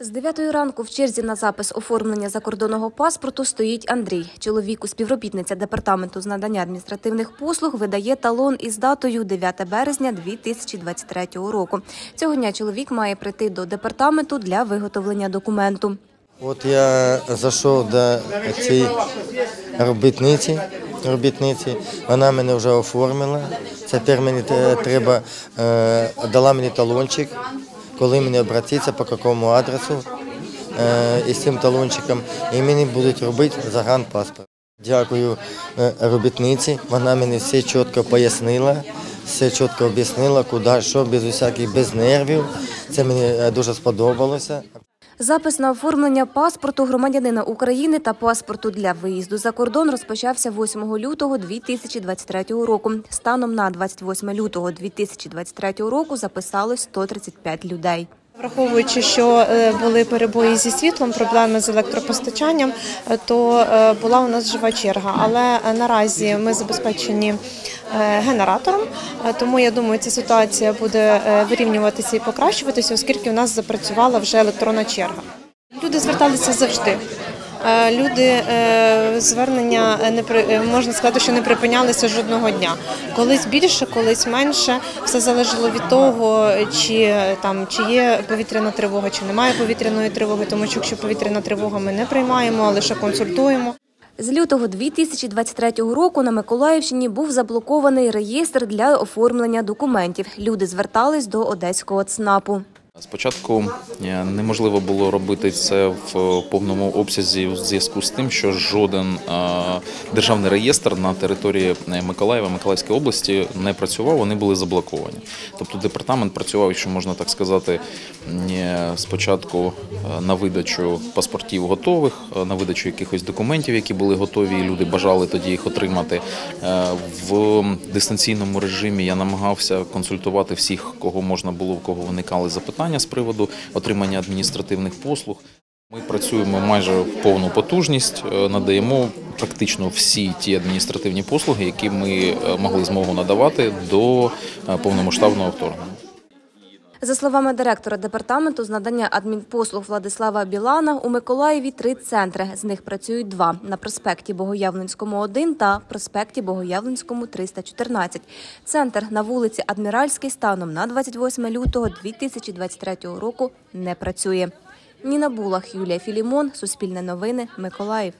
З 9 ранку в черзі на запис оформлення закордонного паспорту стоїть Андрій. Чоловіку співробітниця департаменту з надання адміністративних послуг видає талон із датою 9 березня 2023 року. Цього дня чоловік має прийти до департаменту для виготовлення документу. От я зайшов до цієї робітниці, робітниці. Вона мене вже оформила. Тепер мені треба, е, дала мені талончик, коли мені обратитися, по якому адресу е, із цим талончиком, і мені будуть робити загранпаспорт. Дякую е, робітниці. Вона мені все чітко пояснила, все чітко об'яснила, куди, що, без усяких, без нервів. Це мені е, дуже сподобалося. Запис на оформлення паспорту громадянина України та паспорту для виїзду за кордон розпочався 8 лютого 2023 року. Станом на 28 лютого 2023 року записалось 135 людей. Враховуючи, що е, були перебої зі світлом, проблеми з електропостачанням, е, то е, була у нас жива черга. Але наразі ми забезпечені генератором, тому я думаю, ця ситуація буде вирівнюватися і покращуватися, оскільки у нас запрацювала вже електронна черга. Люди зверталися завжди. Е, Люди е, звернення е, не можна сказати, що не припинялися жодного дня. Колись більше, колись менше. Все залежало від того, чи там чи є повітряна тривога, чи немає повітряної тривоги. Тому що якщо повітряна тривога, ми не приймаємо, а лише консультуємо. З лютого 2023 року на Миколаївщині був заблокований реєстр для оформлення документів. Люди звертались до одеського ЦНАПу. Спочатку е, неможливо було робити це в повному обсязі в зв'язку з тим, що жоден е, державний реєстр на території е, Миколаєва, Миколаївської області не працював, вони були заблоковані. Тобто департамент працював, якщо можна так сказати, спочатку на видачу паспортів готових, на видачу якихось документів, які були готові, і люди бажали тоді їх отримати. В дистанційному режимі я намагався консультувати всіх, кого можна було, в кого виникали запитання з приводу отримання адміністративних послуг. Ми працюємо майже в повну потужність, е, надаємо практично всі ті адміністративні послуги, які ми е, могли змогу надавати до е, повномасштабного вторгнення. За словами директора департаменту з надання адмінпослуг Владислава Білана, у Миколаєві три центри. З них працюють два на проспекті Богоявленському 1 та проспекті Богоявленському 314. Центр на вулиці Адміральській станом на 28 лютого 2023 року не працює. Ніна Булах, Юлія Філімон, Суспільне новини, Миколаїв.